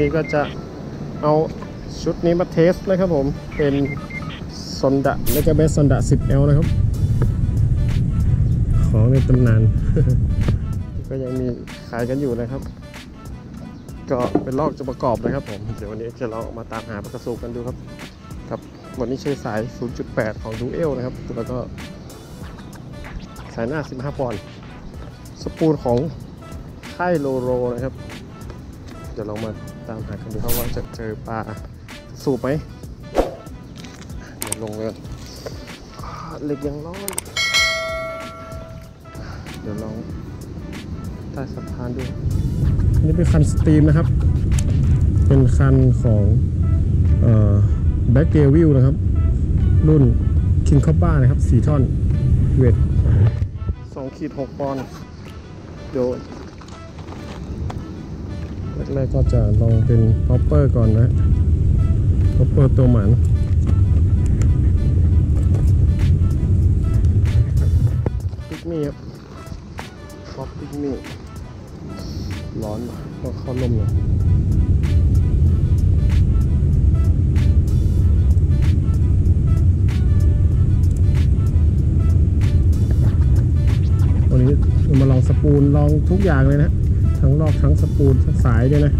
นี้ก็จะเอาชุดนี้มาเทสนะครับผมเป็นซอนดะและก็เบสซอนดะ 10L นะครับ ของในตำนาน ก็ยังมีขายกันอยู่นะครับ ก็เป็นลอกจะประกอบนะครับผม เดี๋ยววันนี้จะลองออกมาตามหาปลากระสูกันดูครับครับวันนี้ใช้สาย 0.8 ของดูเอลนะครับ แล้วก็สายหน้า 15 ปอนด์spool ของค่ายโลโรนะครับ เดี๋ยวลองมาตามหากันดูครับว่าจะเจอปลากระสูบไหมเดี๋ยวลงเลยก่อนอ่าเหล็กยังร้อนเดี๋ยวลองใต้สะพานดูอันนี้เป็นคัน stream นะครับ เป็นคันของแบ็กเกวิลนะครับ รุ่น King c o b b a นะครับ 4 ท่อน weight 2ขีด6ปอนด์เดี๋ยว แรกๆก็จะลองเป็น popper ก่อนนะ popper ตัวหมัน Pygmy ครับ Pop Pygmy ร้อนต้องเข้าร่มหน่อยวันนี้มาลองสปูลลองทุกอย่างเลยนะ ทั้งรอบทั้งสปูลทั้งสายด้วยนะ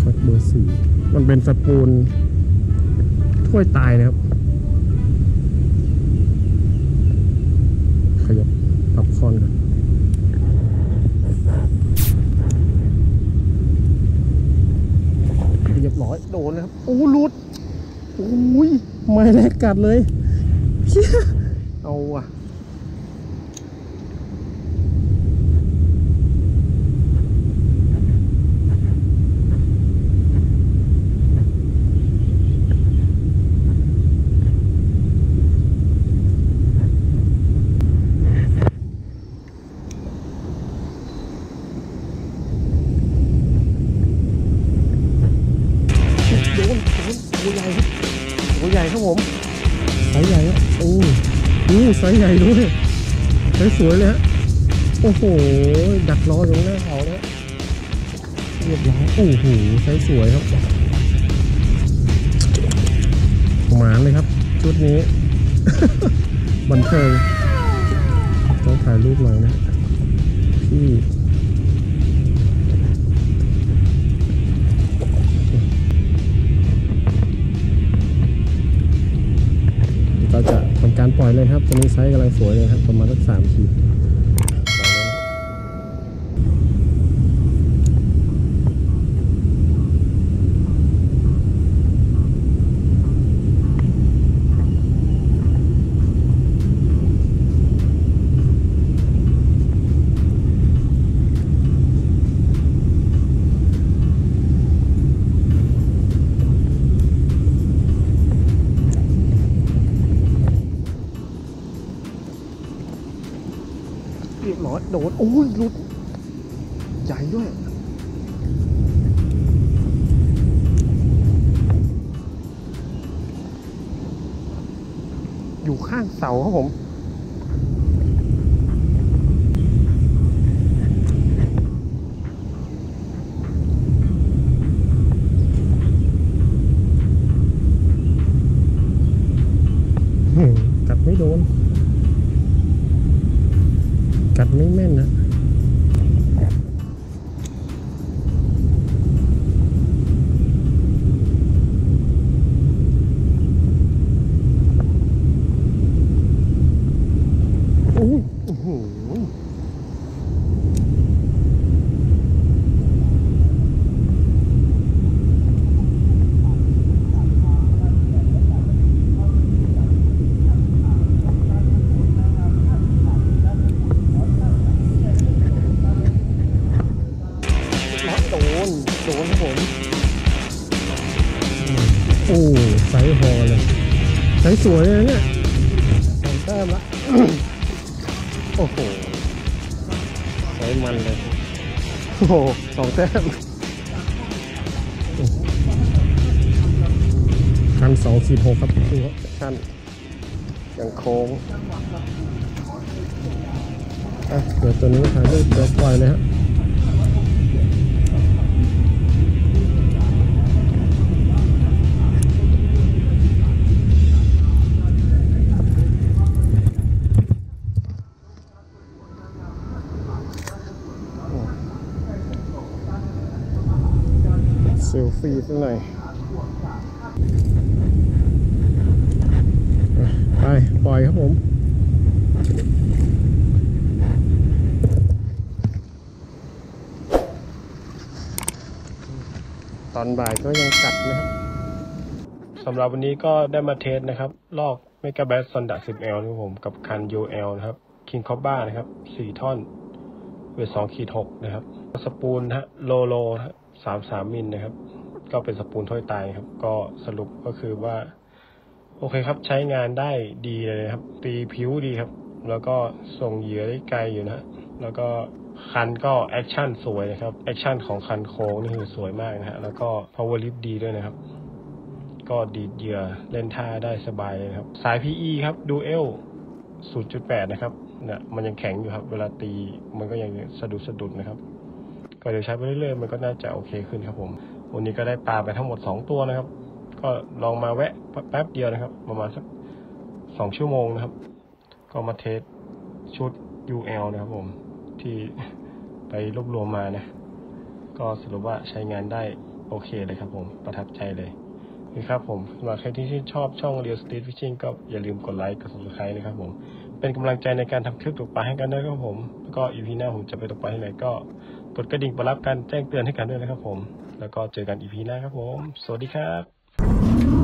ช็อตเบอร์สี่มันเป็นสปูลถ้วยตายนะครับ ขยับปรับคอนก่อนเรียบร้อยโดนนะครับ โอ้หลุดโอ้ย ไม่แรกกัดเลย เอาว่ะ ไซส์ใหญ่ด้วยไซส์สวยเลยฮะโอ้โห ดักรออยู่หน้าเขาแล้วเรียบร้อยโอ้โหไซส์สวยครับหมานเลยครับ ชุดนี้ บันเทิงต้องถ่ายรูปหน่อยนะพี่ ปล่อยเลยครับตัวนี้ไซส์กำลังสวยเลยครับประมาณสักสามขีด เรียบร้อโดนโอ้ยหลุดใหญ่ด้วยอยู่ข้างเสาครับผมหืมกัดไม่โดน กัดไม่แม่นนะ ไม่พอเลยใช้สวยเลยเนี่ยสองแต้มละ โอ้โหใช้มันเลย โอ้โหสองแต้มคันสองสี่หกครับดูครับชั้นอย่างโค้งอะเดี๋ยวตัวนี้ถ่ายรูปเดี๋ยวปล่อยเลยฮะีสักหน่อยไปปล่อยครับผมตอนบ่ายก็ยังกัดนะครับสำหรับวันนี้ก็ได้มาเทสนะครับ ลอกเมก a แบ s ซอนดัก 10L นะครับผมกับคัน UL นะครับ King c o b b a นะครับ 4 ท่อน weight 2ขีด6นะครับ spool ฮะ Roro ฮะ33 มิลนะครับ ก็เป็น spool ถ้อยตายครับ ก็สรุปก็คือว่า โอเคครับ ใช้งานได้ดีเลยครับ ตีพลิ้วดีครับ แล้วก็ส่งเหยื่อได้ไกลอยู่นะแล้วก็คันก็ action สวยนะครับ action ของคันโค้งนี่คือสวยมากนะฮะแล้วก็ power lift ดีด้วยนะครับ ก็ดีดเหยื่อเล่นท่าได้สบายเลยครับ สาย PE ครับ Dual 0.8 นะครับเนี่ยมันยังแข็งอยู่ครับ เวลาตีมันก็ยังสะดุดสะดุดนะครับ ก็เดี๋ยวใช้ไปเรื่อยๆ มันก็น่าจะโอเคขึ้นครับผม วันนี้ก็ได้ปลาไปทั้งหมด2ตัวนะครับ ก็ลองมาแวะแป๊บเดียวนะครับ ประมาณสักสองชั่วโมงนะครับ ก็มาเทสชุด UL นะครับผมที่ไปรวบรวมมานะ ก็สรุปว่าใช้งานได้โอเคเลยครับผมประทับใจเลยนี่ครับผมสำหรับใครที่ชื่นชอบช่อง Real Street Fishing ก็อย่าลืมกดไลค์กด subscribe นะครับผม เป็นกำลังใจในการทำคลิปตกปลาให้กันด้วยครับผม แล้วก็อีพีหน้าผมจะไปตกปลาที่ไหนก็ กดกระดิ่งประรับการแจ้งเตือนให้กันด้วยนะครับผม แล้วก็เจอกันอีพีหน้าครับผม สวัสดีครับ